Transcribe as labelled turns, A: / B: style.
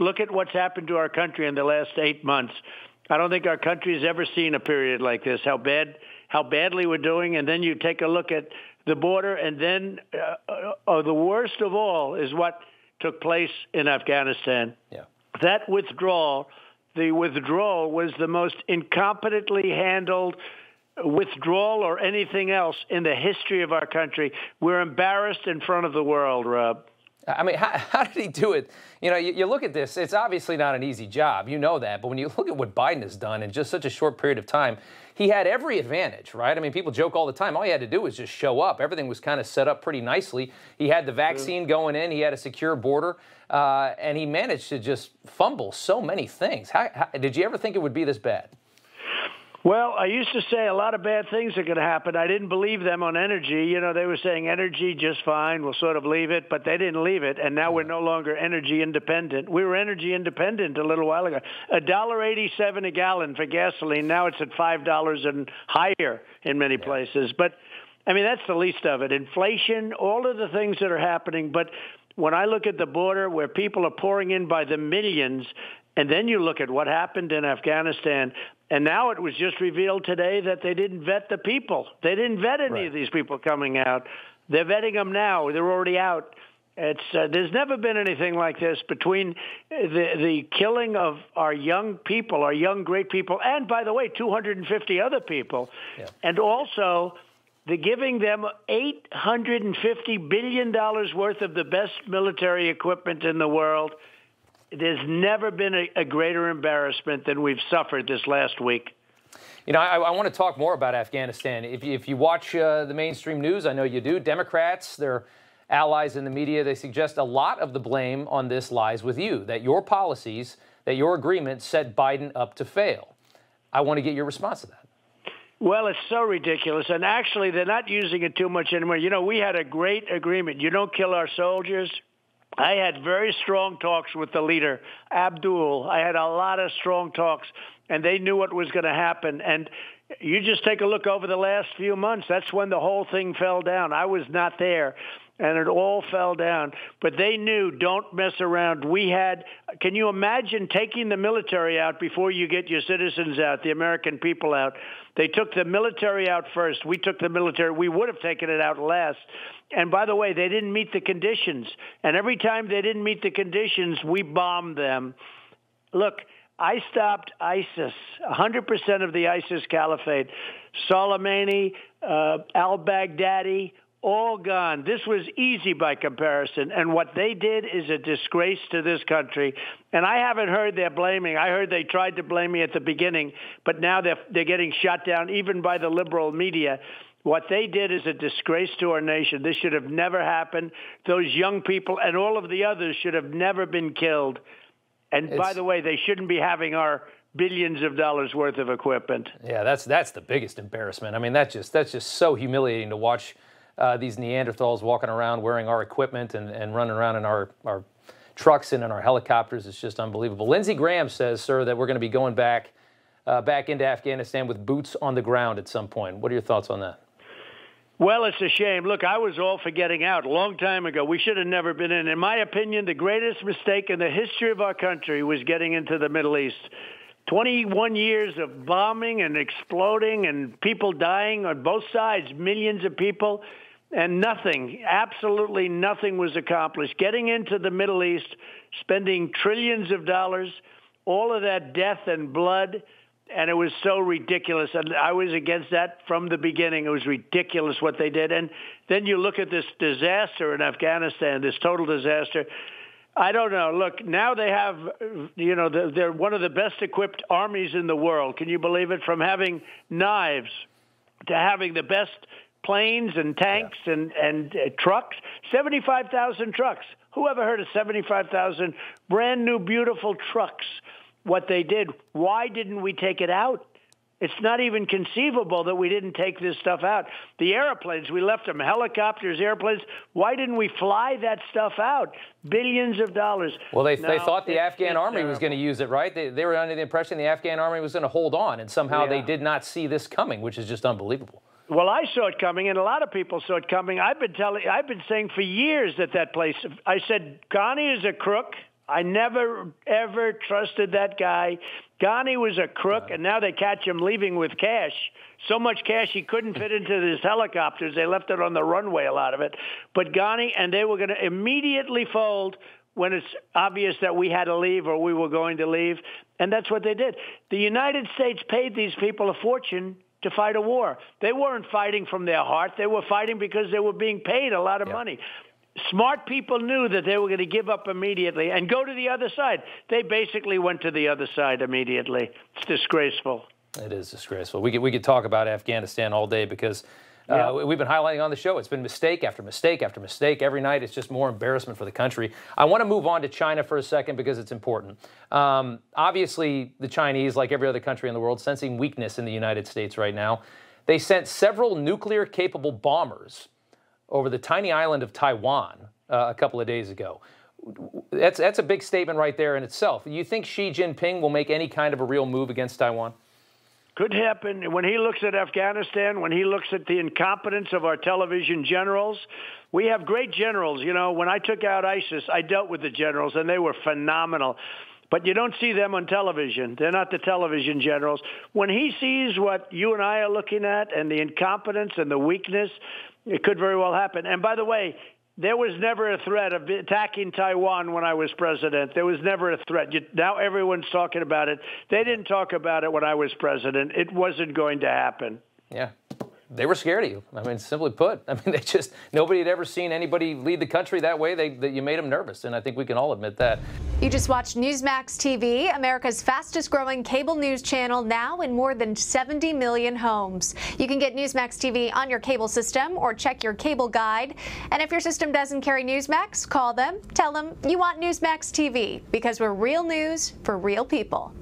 A: look at what's happened to our country in the last eight months. I don't think our country has ever seen a period like this. How bad, how badly we're doing, and then you take a look at the border, and then uh, uh, the worst of all is what took place in Afghanistan.
B: Yeah.
A: That withdrawal, the withdrawal was the most incompetently handled withdrawal or anything else in the history of our country. We're embarrassed in front of the world, Rob.
B: I mean, how, how, did he do it? You know, you, you, look at this, it's obviously not an easy job. You know that. But when you look at what Biden has done in just such a short period of time, he had every advantage, right? I mean, people joke all the time. All he had to do was just show up. Everything was kind of set up pretty nicely. He had the vaccine going in, he had a secure border, uh, and he managed to just fumble so many things. How, how, did you ever think it would be this bad?
A: Well, I used to say a lot of bad things are going to happen. I didn't believe them on energy. You know, they were saying energy just fine. We'll sort of leave it, but they didn't leave it, and now we're no longer energy independent. We were energy independent a little while ago. A dollar eighty-seven a gallon for gasoline. Now it's at five dollars and higher in many places. But I mean, that's the least of it. Inflation, all of the things that are happening. But when I look at the border where people are pouring in by the millions, and then you look at what happened in Afghanistan, and now it was just revealed today that they didn't vet the people. They didn't vet any
B: right.
A: of these people coming out. They're vetting them now. They're already out. It's uh, there's never been anything like this between the the killing of our young people, our young great people, and by the way, 250 other people,
B: yeah.
A: and also the giving them 850 billion dollars worth of the best military equipment in the world there's never been a, a, greater embarrassment than we've suffered this last week.
B: You know, I, I want to talk more about Afghanistan. If you, if you watch uh, the mainstream news, I know you do, Democrats, their allies in the media, they suggest a lot of the blame on this lies with you, that your policies, that your agreement set Biden up to fail. I want to get your response to that.
A: Well, it's so ridiculous. And actually, they're not using it too much anymore. You know, we had a great agreement. You don't kill our soldiers, I had very strong talks with the leader, Abdul. I had a lot of strong talks, and they knew what was going to happen. And you just take a look over the last few months. That's when the whole thing fell down. I was not there and it all fell down. But they knew, don't mess around. We had, can you imagine taking the military out before you get your citizens out, the American people out? They took the military out first. We took the military. We would have taken it out last. And by the way, they didn't meet the conditions. And every time they didn't meet the conditions, we bombed them. Look, I stopped ISIS, 100% of the ISIS caliphate. Soleimani, uh, al-Baghdadi, all gone. This was easy by comparison. And what they did is a disgrace to this country. And I haven't heard they're blaming. I heard they tried to blame me at the beginning, but now they're, they're getting shut down even by the liberal media. What they did is a disgrace to our nation. This should have never happened. Those young people and all of the others should have never been killed. And it's, by the way, they shouldn't be having our billions of dollars worth of equipment.
B: Yeah, that's that's the biggest embarrassment. I mean, that's just that's just so humiliating to watch uh, these Neanderthals walking around wearing our equipment and, and running around in our, our trucks and in our helicopters. It's just unbelievable. Lindsey Graham says, sir, that we're going to be going back uh, back into Afghanistan with boots on the ground at some point. What are your thoughts on that?
A: Well, it's a shame. Look, I was all for getting out a long time ago. We should have never been in. In my opinion, the greatest mistake in the history of our country was getting into the Middle East. 21 years of bombing and exploding and people dying on both sides, millions of people, and nothing, absolutely nothing was accomplished. Getting into the Middle East, spending trillions of dollars, all of that death and blood and it was so ridiculous. And I was against that from the beginning. It was ridiculous what they did. And then you look at this disaster in Afghanistan, this total disaster. I don't know. Look, now they have, you know, they're one of the best equipped armies in the world. Can you believe it? From having knives to having the best planes and tanks yeah. and and uh, trucks. Seventy-five thousand trucks. Who ever heard of seventy-five thousand brand new, beautiful trucks? what they did. Why didn't we take it out? It's not even conceivable that we didn't take this stuff out. The airplanes, we left them, helicopters, airplanes. Why didn't we fly that stuff out? Billions of dollars.
B: Well, they, now, they thought the Afghan army terrible. was going to use it, right? They, they were under the impression the Afghan army was going to hold on, and somehow yeah. they did not see this coming, which is just unbelievable.
A: Well, I saw it coming, and a lot of people saw it coming. I've been telling, I've been saying for years that that place. I said Ghani is a crook. I never ever trusted that guy. Ghani was a crook, and now they catch him leaving with cash. So much cash he couldn't fit into his helicopters. They left it on the runway, a lot of it. But Ghani, and they were going to immediately fold when it's obvious that we had to leave or we were going to leave. And that's what they did. The United States paid these people a fortune to fight a war. They weren't fighting from their heart. They were fighting because they were being paid a lot of money. Smart people knew that they were going to give up immediately and go to the other side. They basically went to the other side immediately. It's disgraceful.
B: It is disgraceful. We could, we could talk about Afghanistan all day because uh, we've been highlighting on the show. It's been mistake after mistake after mistake every night. It's just more embarrassment for the country. I want to move on to China for a second because it's important. Um, obviously, the Chinese, like every other country in the world, sensing weakness in the United States right now. They sent several nuclear capable bombers over the tiny island of Taiwan uh, a couple of days ago. That's, that's a big statement right there in itself. You think Xi Jinping will make any kind of a real move against Taiwan?
A: Could happen. When he looks at Afghanistan, when he looks at the incompetence of our television generals, we have great generals. You know, when I took out ISIS, I dealt with the generals, and they were phenomenal but you don't see them on television. They're not the television generals. When he sees what you and I are looking at and the incompetence and the weakness, it could very well happen. And by the way, there was never a threat of attacking Taiwan when I was president. There was never a threat. You, now everyone's talking about it. They didn't talk about it when I was president. It wasn't going to happen.
B: Yeah they were scared of you. I mean, simply put, I mean, they just nobody had ever seen anybody lead the country that way. They, that you made them nervous, and I think we can all admit that.
C: You just watched Newsmax TV, America's fastest-growing cable news channel, now in more than 70 million homes. You can get Newsmax TV on your cable system or check your cable guide. And if your system doesn't carry Newsmax, call them. Tell them you want Newsmax TV because we're real news for real people.